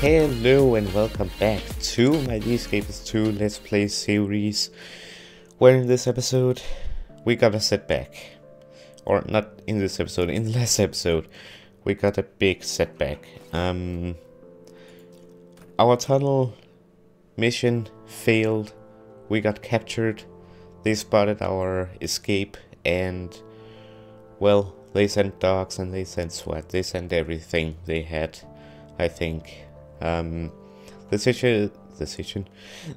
Hello and welcome back to my Escapist 2 Let's Play series where in this episode we got a setback. Or not in this episode, in the last episode we got a big setback. Um, our tunnel mission failed, we got captured, they spotted our escape and well, they sent dogs and they sent SWAT, they sent everything they had, I think. Um, the situation, the situation,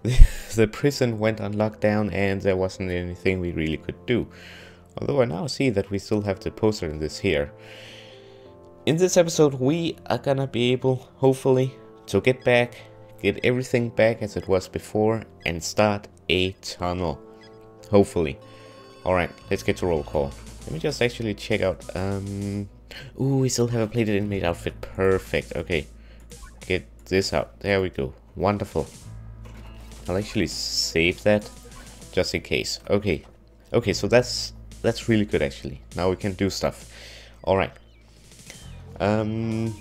the prison went on lockdown and there wasn't anything we really could do. Although I now see that we still have the poster in this here. In this episode we are gonna be able, hopefully, to get back, get everything back as it was before and start a tunnel. Hopefully. Alright, let's get to roll call. Let me just actually check out, um... Ooh, we still have a plated inmate outfit. Perfect, okay. Get this out. There we go. Wonderful. I'll actually save that just in case. Okay. Okay, so that's that's really good actually. Now we can do stuff. Alright. Um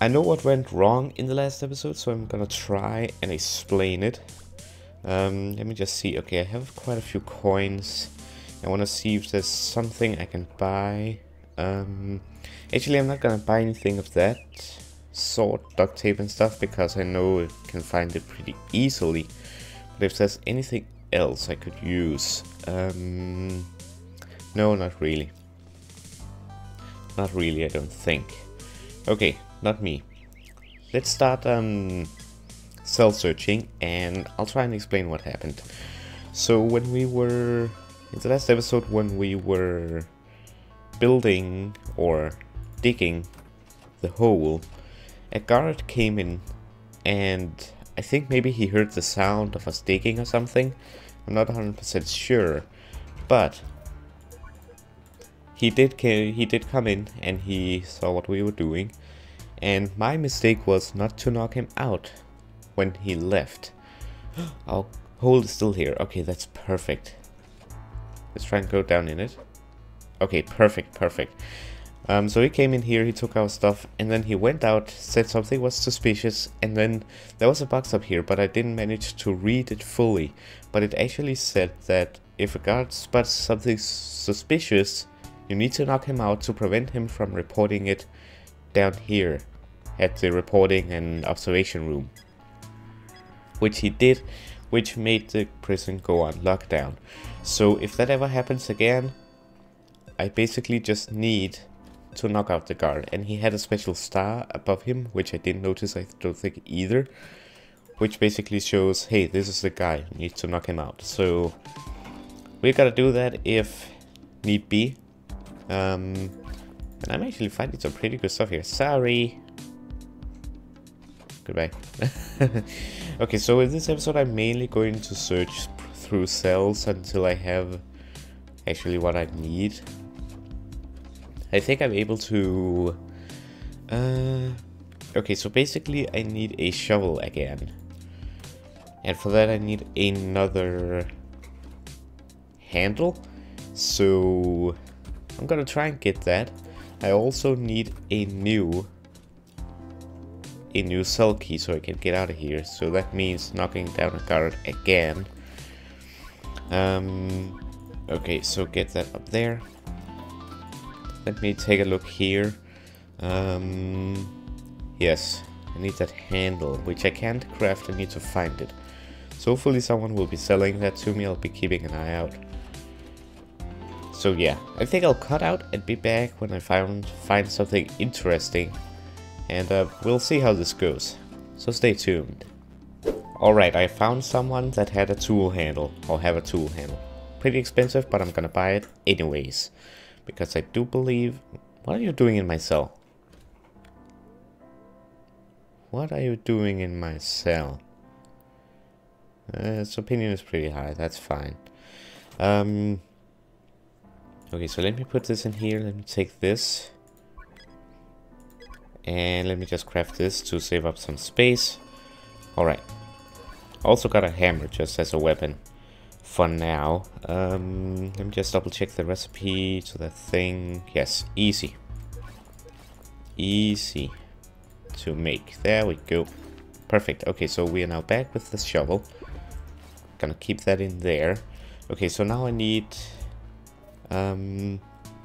I know what went wrong in the last episode, so I'm gonna try and explain it. Um, let me just see. Okay, I have quite a few coins. I want to see if there's something I can buy. Um, actually, I'm not gonna buy anything of that sort, duct tape and stuff, because I know I can find it pretty easily. But if there's anything else I could use, um, no, not really. Not really, I don't think. Okay, not me. Let's start um, cell searching, and I'll try and explain what happened. So when we were in the last episode, when we were building or digging the hole, a guard came in and I think maybe he heard the sound of us digging or something. I'm not 100% sure, but he did he did come in and he saw what we were doing and my mistake was not to knock him out when he left. Our hole is still here. Okay, that's perfect. Let's try and go down in it. Okay, perfect, perfect. Um, so he came in here, he took our stuff, and then he went out, said something was suspicious, and then there was a box up here, but I didn't manage to read it fully. But it actually said that if a guard spots something suspicious, you need to knock him out to prevent him from reporting it down here at the reporting and observation room. Which he did, which made the prison go on lockdown. So if that ever happens again, I basically just need to knock out the guard. And he had a special star above him, which I didn't notice, I don't think either. Which basically shows, hey, this is the guy, you need to knock him out. So, we gotta do that if need be. Um, and I'm actually finding some pretty good stuff here. Sorry. Goodbye. okay, so in this episode I'm mainly going to search through cells until I have actually what I need. I think I'm able to... Uh, okay, so basically I need a shovel again. And for that I need another handle. So I'm gonna try and get that. I also need a new a new cell key so I can get out of here. So that means knocking down a guard again. Um, okay, so get that up there. Let me take a look here. Um, yes, I need that handle, which I can't craft, I need to find it. So hopefully someone will be selling that to me, I'll be keeping an eye out. So yeah, I think I'll cut out and be back when I find, find something interesting. And uh, we'll see how this goes. So stay tuned. Alright, I found someone that had a tool handle, or have a tool handle. Pretty expensive, but I'm gonna buy it anyways. Because I do believe... What are you doing in my cell? What are you doing in my cell? Uh, its opinion is pretty high, that's fine. Um, okay, so let me put this in here, let me take this. And let me just craft this to save up some space. Alright. Also got a hammer just as a weapon for now. Um, let me just double check the recipe to that thing. Yes, easy. Easy. to make. There we go. Perfect. Okay, so we are now back with the shovel. Gonna keep that in there. Okay, so now I need... Um,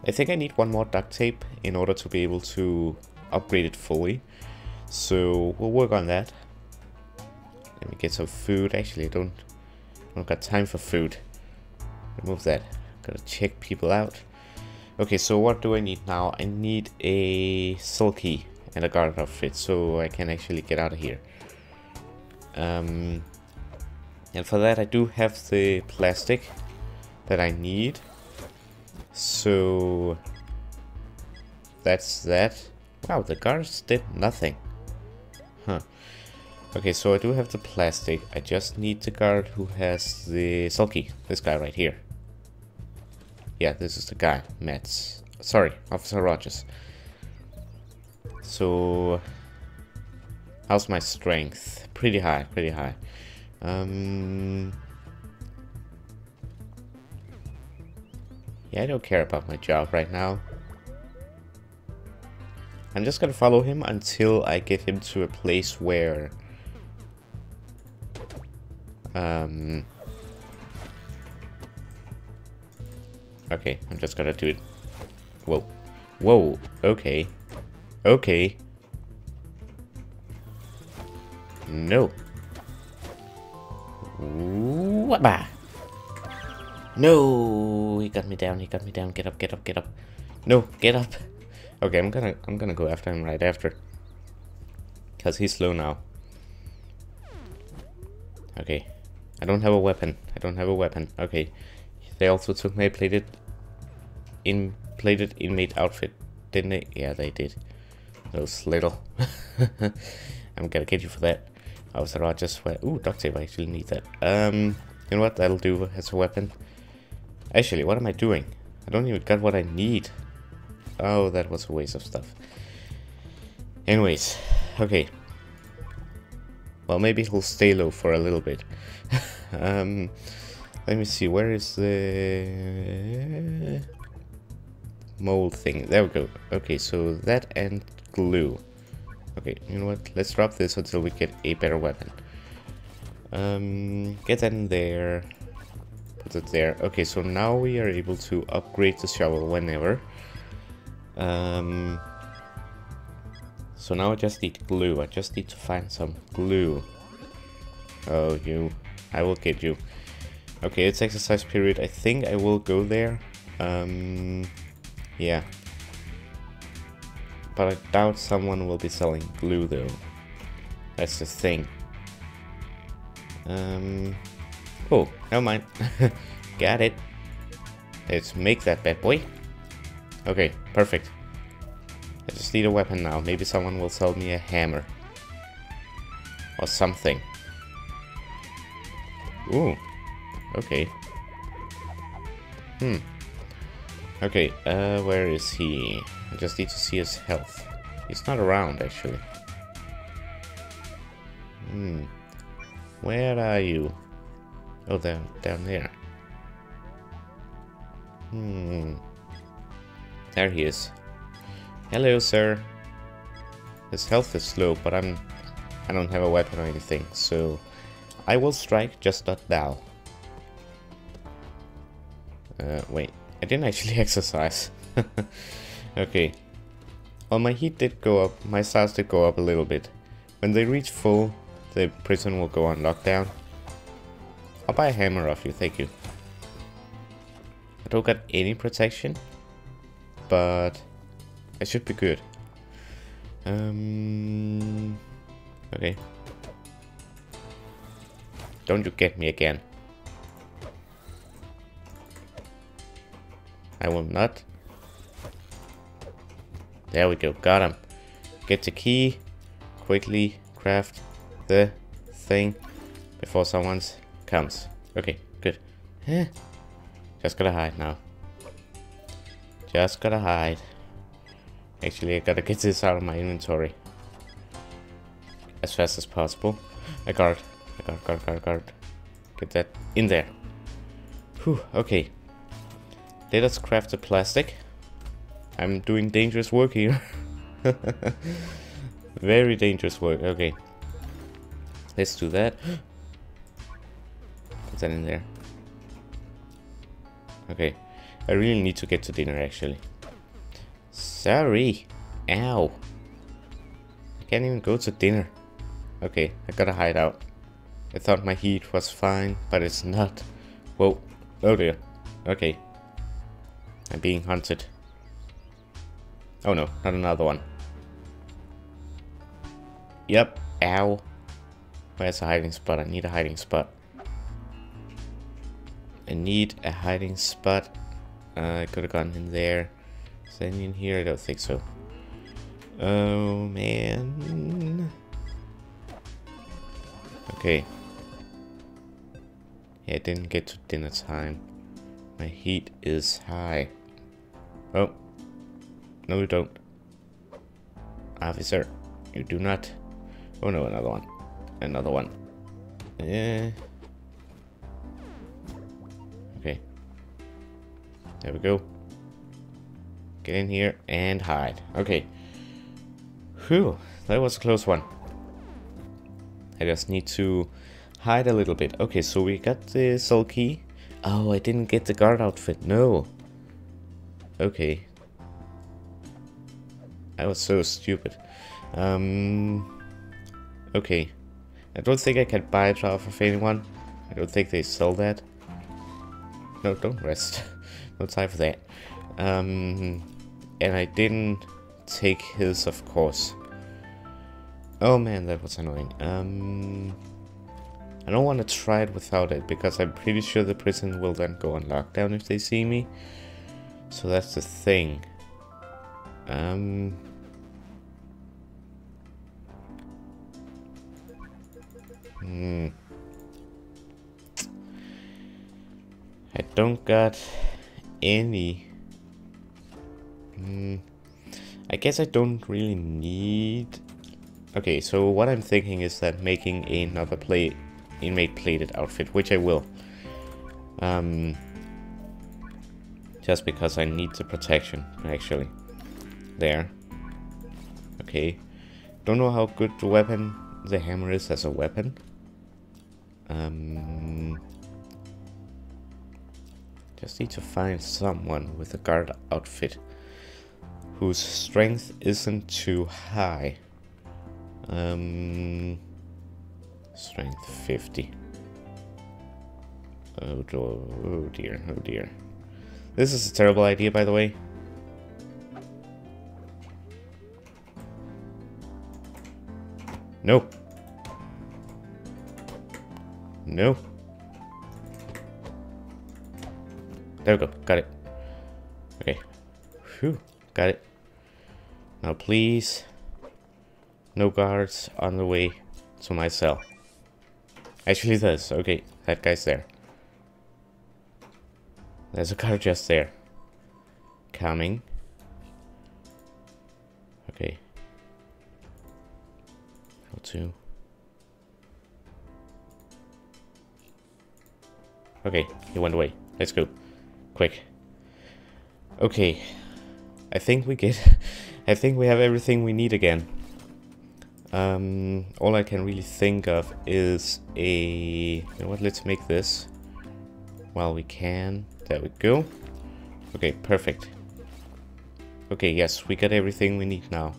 I think I need one more duct tape in order to be able to upgrade it fully. So we'll work on that. Let me get some food. Actually, I don't, I don't got time for food. Remove that. Gotta check people out. Okay, so what do I need now? I need a cell key and a guard outfit so I can actually get out of here. Um, and for that I do have the plastic that I need. So that's that. Wow, the guards did nothing. Huh. Okay, so I do have the plastic. I just need the guard who has the cell key. This guy right here. Yeah, this is the guy, Mets. Sorry, Officer Rogers. So, how's my strength? Pretty high, pretty high. Um, yeah, I don't care about my job right now. I'm just gonna follow him until I get him to a place where... Um, Okay, I'm just gonna do it. Whoa. Whoa, okay. Okay. No. Wabba. No, he got me down, he got me down. Get up, get up, get up. No, get up. Okay, I'm gonna I'm gonna go after him right after. Cause he's slow now. Okay. I don't have a weapon. I don't have a weapon. Okay. They also took my plated in plated inmate outfit, didn't they? Yeah, they did. Those little. I'm gonna get you for that. Officer just swear. Ooh, duct tape. I actually need that. Um, you know what? That'll do as a weapon. Actually, what am I doing? I don't even got what I need. Oh, that was a waste of stuff. Anyways, okay. Well, maybe he'll stay low for a little bit. um, let me see. Where is the mold thing. There we go. Okay, so that and glue. Okay, you know what? Let's drop this until we get a better weapon. Um, get that in there. Put it there. Okay, so now we are able to upgrade the shovel whenever. Um, so now I just need glue. I just need to find some glue. Oh, you. I will get you. Okay, it's exercise period. I think I will go there. Um, yeah. But I doubt someone will be selling glue though. That's the thing. Um. Oh, never mind. Got it. Let's make that bad boy. Okay, perfect. I just need a weapon now. Maybe someone will sell me a hammer. Or something. Ooh. Okay. Hmm. Okay, uh, where is he? I just need to see his health. He's not around, actually. Hmm. Where are you? Oh, down, down there. Hmm. There he is. Hello, sir. His health is low, but I'm... I don't have a weapon or anything, so... I will strike, just not now. Uh, wait. I didn't actually exercise. okay. Well, my heat did go up, my stars did go up a little bit. When they reach full, the prison will go on lockdown. I'll buy a hammer off you, thank you. I don't got any protection, but I should be good. Um, okay. Don't you get me again. I will not. There we go, got him. Get the key, quickly craft the thing before someone comes. Okay, good. Just gotta hide now. Just gotta hide. Actually, I gotta get this out of my inventory. As fast as possible. I guard. I guard, guard, guard, guard. Get that in there. Whew, okay. Let us craft the plastic. I'm doing dangerous work here. Very dangerous work. Okay. Let's do that. Put that in there. Okay. I really need to get to dinner actually. Sorry. Ow. I can't even go to dinner. Okay, I gotta hide out. I thought my heat was fine, but it's not. Whoa. Oh dear. Okay. I'm being hunted. Oh no, not another one. Yep. Ow. Where's a hiding spot? I need a hiding spot. I need a hiding spot. Uh, I could have gone in there. Is any in here? I don't think so. Oh man. Okay. Yeah, I didn't get to dinner time. My heat is high. Oh. No, you don't. Officer, you do not. Oh no, another one. Another one. Yeah. Okay. There we go. Get in here and hide. Okay. Whew, that was a close one. I just need to hide a little bit. Okay, so we got the cell key. Oh, I didn't get the guard outfit. No. Okay. I was so stupid. Um. Okay. I don't think I can buy it off of anyone. I don't think they sell that. No, don't rest. no time for that. Um, and I didn't take his, of course. Oh man, that was annoying. Um, I don't want to try it without it, because I'm pretty sure the prison will then go on lockdown if they see me. So that's the thing. Um... Hmm. I don't got any. Hmm. I guess I don't really need... Okay, so what I'm thinking is that making another play inmate plated outfit, which I will. Um, just because I need the protection, actually. There. Okay. Don't know how good the weapon, the hammer is as a weapon. Um, just need to find someone with a guard outfit whose strength isn't too high. Um, strength 50. Oh, oh dear, oh dear. This is a terrible idea, by the way. No. No. There we go. Got it. Okay. Phew. Got it. Now please. No guards on the way to my cell. Actually there's. Okay. That guy's there. There's a car just there. Coming. Okay. How to... Okay, he went away. Let's go. Quick. Okay. I think we get... I think we have everything we need again. Um, all I can really think of is a... You know what, let's make this. While we can. There we go. Okay, perfect. Okay, yes, we got everything we need now.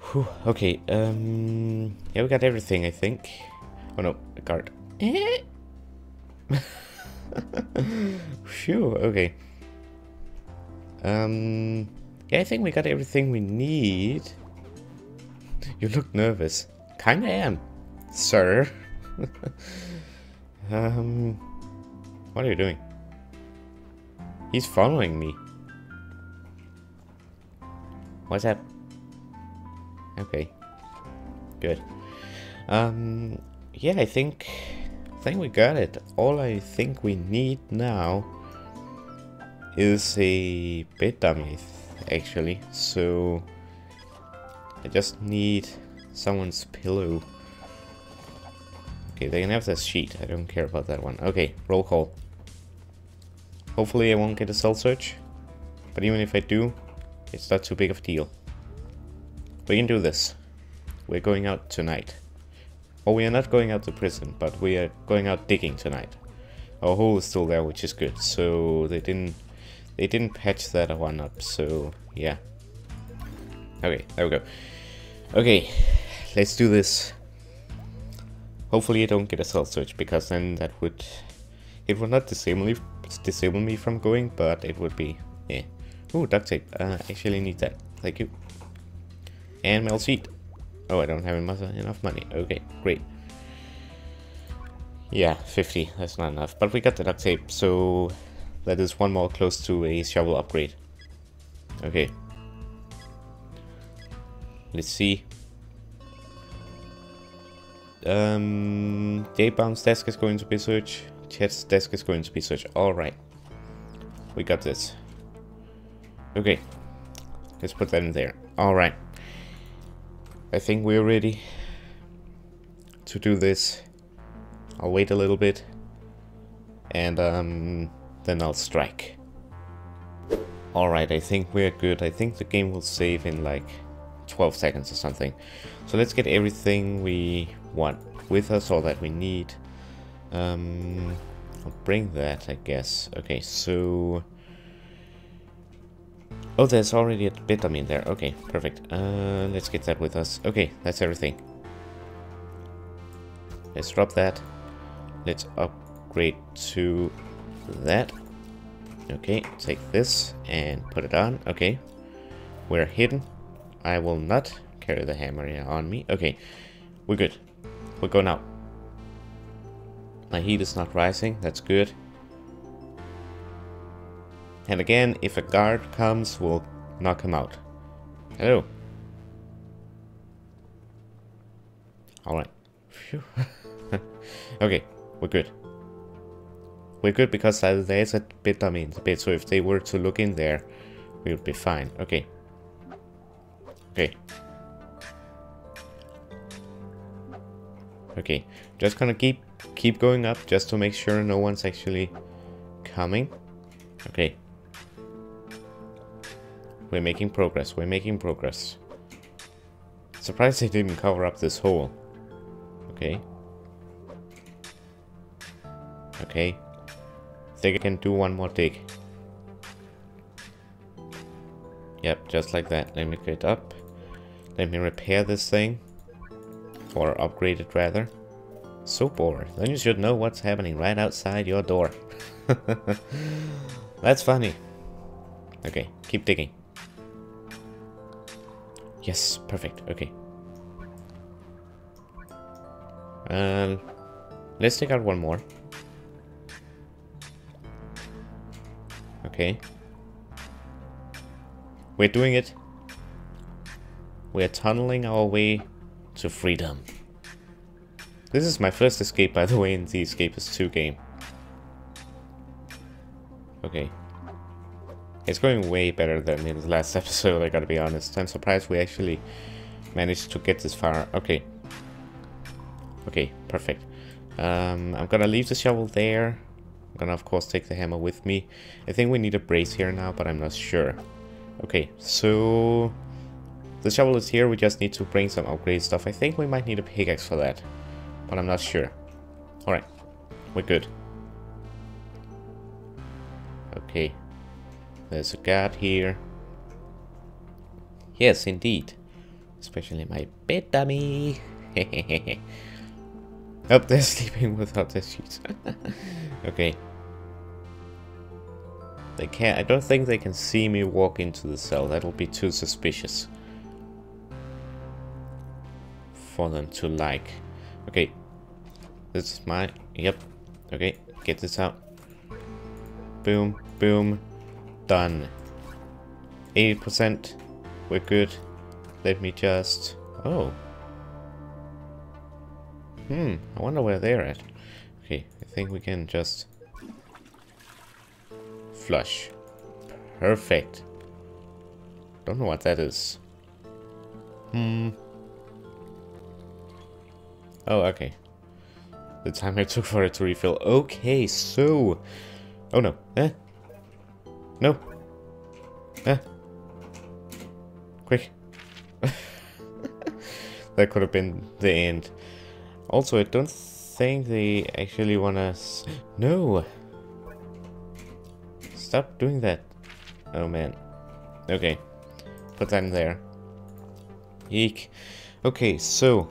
Whew, okay, um... Yeah, we got everything, I think. Oh no, a card. Phew, okay. Um, yeah, I think we got everything we need. You look nervous. Kinda am, sir. um, what are you doing? He's following me. What's up? Okay. Good. Um, yeah, I think I think we got it. All I think we need now is a bed dummy, actually. So I just need someone's pillow. Okay, they can have this sheet. I don't care about that one. Okay, roll call. Hopefully I won't get a cell search. But even if I do, it's not too big of a deal. We can do this. We're going out tonight. Or we are not going out to prison, but we are going out digging tonight. Our hole is still there, which is good. So they didn't they didn't patch that one up, so yeah. Okay, there we go. Okay, let's do this. Hopefully I don't get a cell search, because then that would... It would not disable me, disable me from going, but it would be... Yeah. Ooh, duct tape. Uh, I actually need that. Thank you. And mail sheet. Oh, I don't have enough money. Okay, great. Yeah, 50. That's not enough. But we got the duct tape, so that is one more close to a shovel upgrade. Okay. Let's see. Um, J-Bound's desk is going to be searched. Chet's desk is going to be searched. Alright. We got this. Okay. Let's put that in there. Alright. I think we're ready to do this. I'll wait a little bit. And um, then I'll strike. Alright, I think we're good. I think the game will save in like 12 seconds or something. So let's get everything we want with us, all that we need. Um, I'll bring that, I guess. Okay, so... Oh, there's already a bit in there. Okay, perfect. Uh, let's get that with us. Okay, that's everything. Let's drop that. Let's upgrade to that. Okay, take this and put it on. Okay, we're hidden. I will not carry the hammer on me. Okay, we're good. We're going out. My heat is not rising. That's good. And again, if a guard comes, we'll knock him out. Hello. Alright. okay, we're good. We're good because there's a bit, I mean, bit, so if they were to look in there, we would be fine. Okay. Okay. Okay, just gonna keep keep going up just to make sure no one's actually coming. Okay. We're making progress, we're making progress. Surprised they didn't cover up this hole. Okay. Okay I can do one more dig. Yep, just like that. Let me get up. Let me repair this thing. Or upgrade it rather. So bored. Then you should know what's happening right outside your door. That's funny. Okay, keep digging. Yes, perfect. Okay. Um, let's take out one more. Okay. We're doing it. We're tunneling our way to freedom. This is my first escape, by the way, in the Escapist 2 game. Okay. It's going way better than in the last episode, I gotta be honest. I'm surprised we actually managed to get this far. Okay. Okay, perfect. Um, I'm gonna leave the shovel there. Gonna of course take the hammer with me. I think we need a brace here now, but I'm not sure. Okay, so the shovel is here, we just need to bring some upgrade stuff. I think we might need a pickaxe for that, but I'm not sure. Alright, we're good. Okay, there's a guard here. Yes, indeed. Especially my bed dummy. oh, they're sleeping without their sheets. Okay. They can't, I don't think they can see me walk into the cell. That'll be too suspicious. For them to like. Okay. This is my, yep. Okay, get this out. Boom, boom, done. 80%, we're good. Let me just, oh. Hmm, I wonder where they're at. Okay, I think we can just flush. Perfect. Don't know what that is. Hmm. Oh, okay. The time it took for it to refill. Okay, so... Oh no. Eh? No. Eh? Quick. that could have been the end. Also, I don't think they actually want us... No! Stop doing that. Oh man. Okay. Put in there. Eek. Okay, so...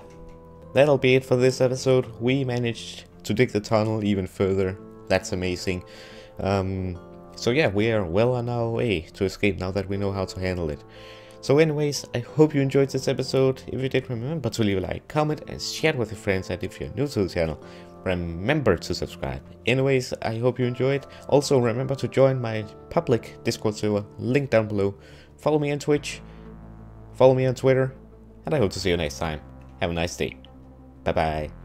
That'll be it for this episode. We managed to dig the tunnel even further. That's amazing. Um, so yeah, we are well on our way to escape now that we know how to handle it. So anyways, I hope you enjoyed this episode. If you did, remember to leave a like, comment and share it with your friends and if you're new to the channel, remember to subscribe. Anyways, I hope you enjoyed. Also remember to join my public Discord server, link down below. Follow me on Twitch, follow me on Twitter, and I hope to see you next time. Have a nice day. Bye bye.